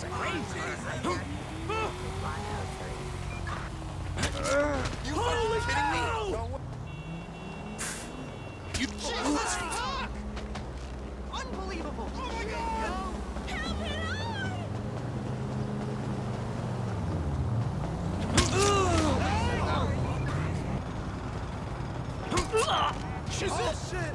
That's crazy. you Holy kidding me? No. You Jesus fuck! Unbelievable! Oh my god! No. Help it out! Oh, shit!